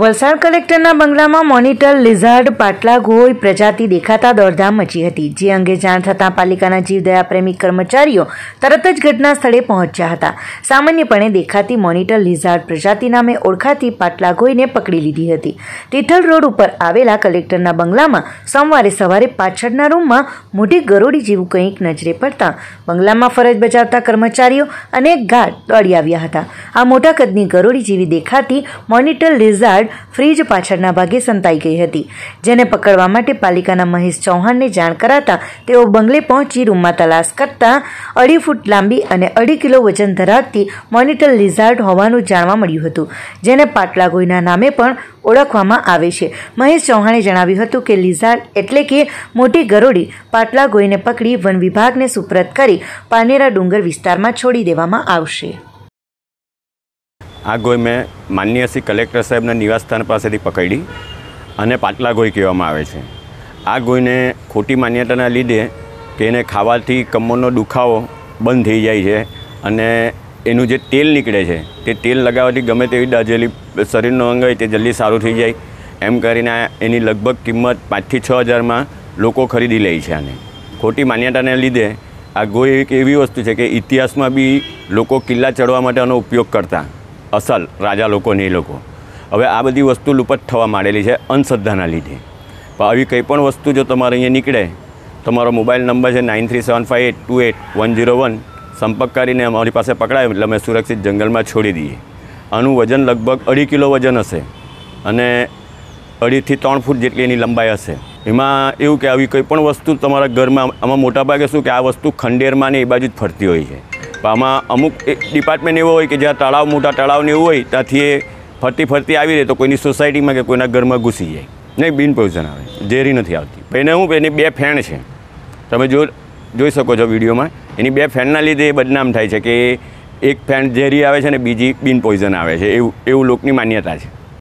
વલસાડ કલેક્ટરના બંગલામાં monitor lizard પાટલા ગોય પ્રજાતિ દેખાતા દોડધામ મચી હતી, જે અંગે જાણ થતાં પાલિકાના જીવદયા પ્રેમી કર્મચારીઓ તરત જ ઘટના સ્થળે પહોંચ્યા હતા. સામાન્યપણે દેખાતી મોનિટર લિઝાર્ડ પ્રજાતિ નામે ઓળખાતી પાટલા ગોઈને પકડી લીધી હતી. તિથલ રોડ ઉપર આવેલા કલેક્ટરના બંગલામાં સોમવારે સવારે પાછળના રૂમમાં મોટી ગરોડી જેવું કંઈક નજરે પડતા બંગલામાં ફરજ બજાવતા કર્મચારીઓ અને ગાર્ડ દોડી આવ્યા હતા. આ મોટા કદની ગરોડી જેવી દેખાતી મોનિટર લિઝાર્ડ ફ્રીજ પાછળના ભાગે સંતાઈ ગઈ હતી. જેને પકડવા માટે પાલિકાના મહેશ ચૌહાણને જાણ કરાતા તેઓ બંગલે પહોંચી રૂમમાં તલાશ કરતા અઢી ફૂટ લાંબી અને અઢી કિલો વજન ધરાવતી મોનિટર લિઝાર્ડ હોવાનું જાણવા મળ્યું હતું, જેને પાટલા ગોઈના નામે પણ ઓળખવામાં આવે છે. મહેશ ચૌહાણે જણાવ્યું હતું કે લિઝાર્ડ એટલે કે મોટી ગરોડી પાટલા ગોઈને પકડી વન વિભાગને સુપ્રત કરી પાનેરા ડુંગર વિસ્તારમાં છોડી દેવામાં આવશે. આ ગોય મેં માન્ય શ્રી કલેક્ટર સાહેબના નિવાસસ્થાન પાસેથી પકડી અને પાટલા ગોય કહેવામાં આવે છે. આ ગોયને ખોટી માન્યતાના લીધે કે એને ખાવાથી કમરનો દુખાવો બંધ થઈ જાય છે અને એનું જે તેલ નીકળે છે, તે તેલ લગાવવાથી ગમે તેવી દાજેલી શરીરનો અંગ હોય તે જલ્દી સારું થઈ જાય. એમ કરીને એની લગભગ કિંમત પાંચથી છ હજારમાં લોકો ખરીદી લે છે આને. ખોટી માન્યતાને લીધે આ ગોય એક એવી વસ્તુ છે કે ઇતિહાસમાં બી લોકો કિલ્લા ચડવા માટે આનો ઉપયોગ કરતા. અસલ, રાજા લોકો ને એ લોકો. હવે આ બધી વસ્તુ લુપ્ત થવા માંડેલી છે અંધશ્રદ્ધાના લીધે. પણ આવી કંઈ પણ વસ્તુ જો તમારે અહીંયા નીકળે, તમારો મોબાઈલ નંબર છે nine three seven five eight two eight one zero one સંપર્ક કરીને અમારી પાસે પકડાય, એટલે અમે સુરક્ષિત જંગલમાં છોડી દઈએ. આનું વજન લગભગ અઢી કિલો વજન હશે. અને અઢીથી ત્રણ ફૂટ જેટલી એની લંબાઈ હશે. એમાં એવું કે આવી કોઈ પણ વસ્તુ તમારા ઘરમાં આમાં મોટાભાગે શું કે આ વસ્તુ ખંડેરમાં ને એ બાજુ જ ફરતી હોય છે. આમાં અમુક ડિપાર્ટમેન્ટ એવો હોય કે જ્યાં તળાવ, મોટા તળાવને એવું હોય, ત્યાંથી એ ફરતી ફરતી આવી રહે તો કોઈની સોસાયટીમાં કે કોઈના ઘરમાં ઘૂસી જાય. નહીં, બિન પોઝિશન આવે. ઝેરી નથી આવતી. એને શું એની બે ફેણ છે. તમે જો, જોઈ શકો છો વિડીયોમાં. એની બે ફેનના લીધે એ બદનામ થાય છે કે એક ફેન ઝેરી આવે છે ને બીજી બિન પોઈઝન આવે છે. એવું એવું લોકની માન્યતા છે.